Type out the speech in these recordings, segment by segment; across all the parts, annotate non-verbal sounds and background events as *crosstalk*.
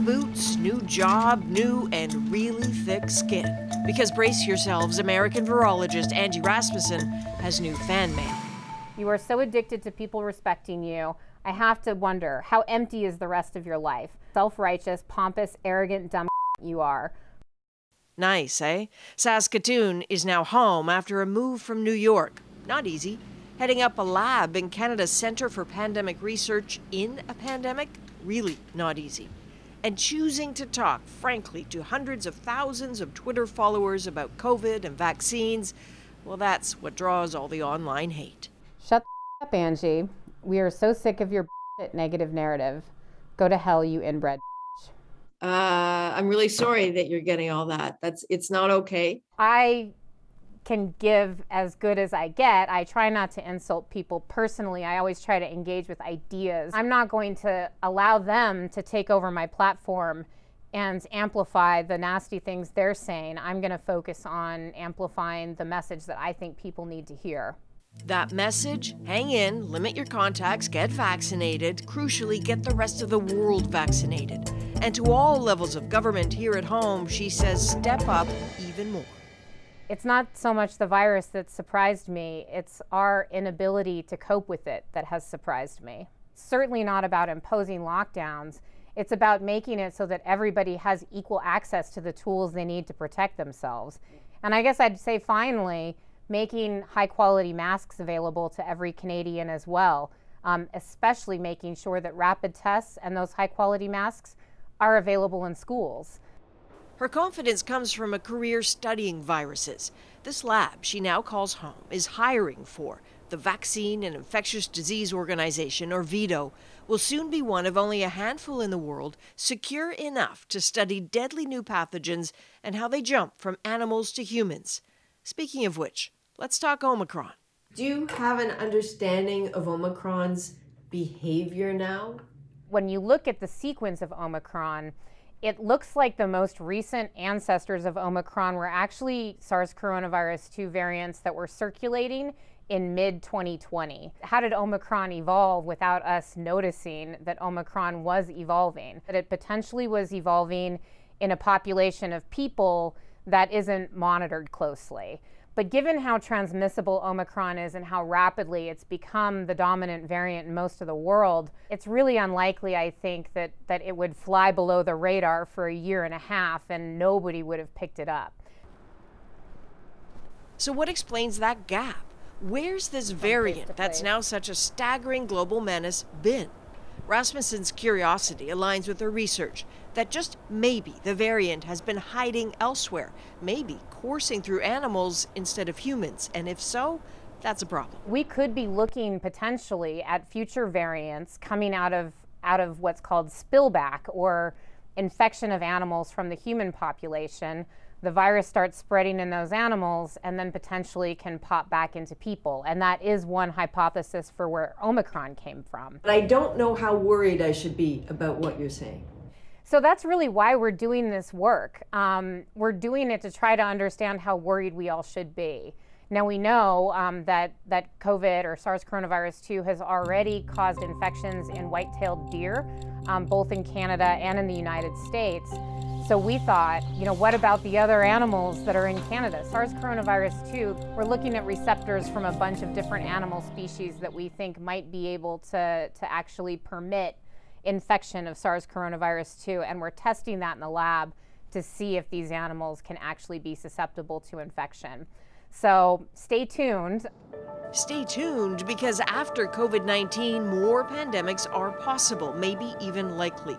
boots, new job, new and really thick skin. Because brace yourselves, American virologist Angie Rasmussen has new fan mail. You are so addicted to people respecting you. I have to wonder how empty is the rest of your life? Self righteous, pompous, arrogant, dumb *laughs* you are. Nice, eh? Saskatoon is now home after a move from New York. Not easy. Heading up a lab in Canada's Centre for Pandemic Research in a pandemic? Really not easy. And choosing to talk frankly to hundreds of thousands of Twitter followers about COVID and vaccines, well, that's what draws all the online hate. Shut up, Angie. We are so sick of your negative narrative. Go to hell, you inbred. Uh, I'm really sorry that you're getting all that. That's it's not okay. I can give as good as I get. I try not to insult people personally. I always try to engage with ideas. I'm not going to allow them to take over my platform and amplify the nasty things they're saying. I'm going to focus on amplifying the message that I think people need to hear. That message hang in, limit your contacts, get vaccinated, crucially, get the rest of the world vaccinated. And to all levels of government here at home, she says step up even more. It's not so much the virus that surprised me, it's our inability to cope with it that has surprised me. certainly not about imposing lockdowns. It's about making it so that everybody has equal access to the tools they need to protect themselves. And I guess I'd say finally, making high quality masks available to every Canadian as well, um, especially making sure that rapid tests and those high quality masks are available in schools. Her confidence comes from a career studying viruses. This lab she now calls home is hiring for the Vaccine and Infectious Disease Organization, or VIDO, will soon be one of only a handful in the world secure enough to study deadly new pathogens and how they jump from animals to humans. Speaking of which, let's talk Omicron. Do you have an understanding of Omicron's behavior now? When you look at the sequence of Omicron, it looks like the most recent ancestors of Omicron were actually SARS coronavirus 2 variants that were circulating in mid 2020. How did Omicron evolve without us noticing that Omicron was evolving? That it potentially was evolving in a population of people that isn't monitored closely. But given how transmissible Omicron is and how rapidly it's become the dominant variant in most of the world, it's really unlikely, I think, that, that it would fly below the radar for a year and a half and nobody would have picked it up. So, what explains that gap? Where's this variant that's now such a staggering global menace been? Rasmussen's curiosity aligns with her research that just maybe the variant has been hiding elsewhere, maybe coursing through animals instead of humans. And if so, that's a problem. We could be looking potentially at future variants coming out of out of what's called spillback or infection of animals from the human population the virus starts spreading in those animals and then potentially can pop back into people. And that is one hypothesis for where Omicron came from. But I don't know how worried I should be about what you're saying. So that's really why we're doing this work. Um, we're doing it to try to understand how worried we all should be. Now we know um, that that COVID or SARS coronavirus 2 has already caused infections in white-tailed deer, um, both in Canada and in the United States. So we thought, you know, what about the other animals that are in Canada? SARS coronavirus 2, we're looking at receptors from a bunch of different animal species that we think might be able to, to actually permit infection of SARS coronavirus 2, and we're testing that in the lab to see if these animals can actually be susceptible to infection. So stay tuned. Stay tuned because after COVID 19, more pandemics are possible, maybe even likely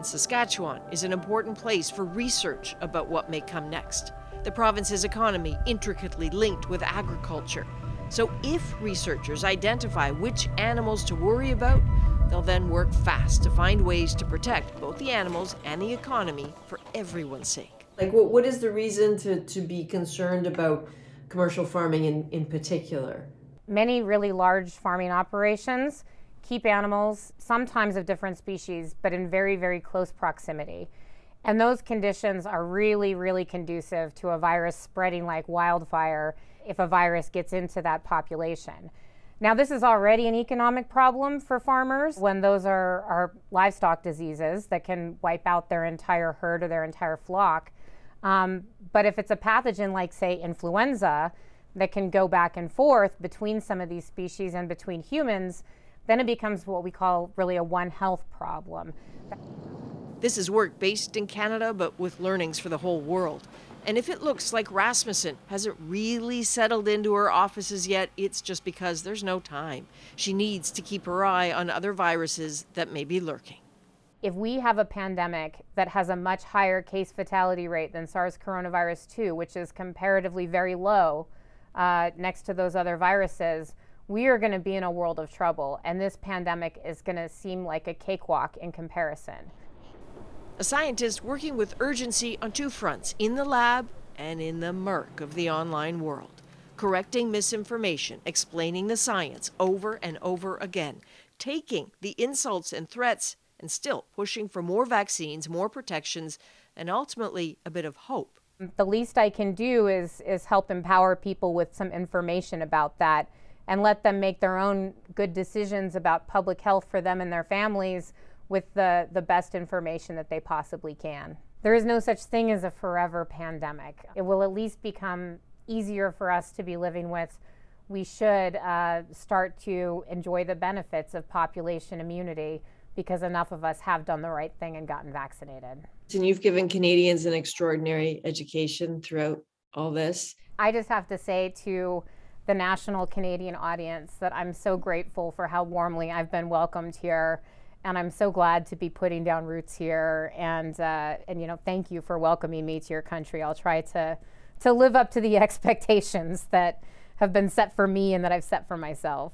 and Saskatchewan is an important place for research about what may come next. The province's economy intricately linked with agriculture. So if researchers identify which animals to worry about, they'll then work fast to find ways to protect both the animals and the economy for everyone's sake. Like, what, what is the reason to, to be concerned about commercial farming in, in particular? Many really large farming operations keep animals, sometimes of different species, but in very, very close proximity. And those conditions are really, really conducive to a virus spreading like wildfire if a virus gets into that population. Now, this is already an economic problem for farmers when those are, are livestock diseases that can wipe out their entire herd or their entire flock. Um, but if it's a pathogen like, say, influenza that can go back and forth between some of these species and between humans, then it becomes what we call really a One Health problem. This is work based in Canada, but with learnings for the whole world. And if it looks like Rasmussen hasn't really settled into her offices yet, it's just because there's no time. She needs to keep her eye on other viruses that may be lurking. If we have a pandemic that has a much higher case fatality rate than SARS coronavirus 2, which is comparatively very low uh, next to those other viruses, we are going to be in a world of trouble. And this pandemic is going to seem like a cakewalk in comparison a scientist working with urgency on two fronts in the lab and in the murk of the online world. Correcting misinformation, explaining the science over and over again, taking the insults and threats and still pushing for more vaccines, more protections, and ultimately a bit of hope. The least I can do is, is help empower people with some information about that and let them make their own good decisions about public health for them and their families with the, the best information that they possibly can. There is no such thing as a forever pandemic. It will at least become easier for us to be living with. We should uh, start to enjoy the benefits of population immunity because enough of us have done the right thing and gotten vaccinated. And you've given Canadians an extraordinary education throughout all this. I just have to say to the national Canadian audience that I'm so grateful for how warmly I've been welcomed here and I'm so glad to be putting down roots here. And uh, and you know, thank you for welcoming me to your country. I'll try to to live up to the *laughs* expectations that have been set for me and that I've set for myself.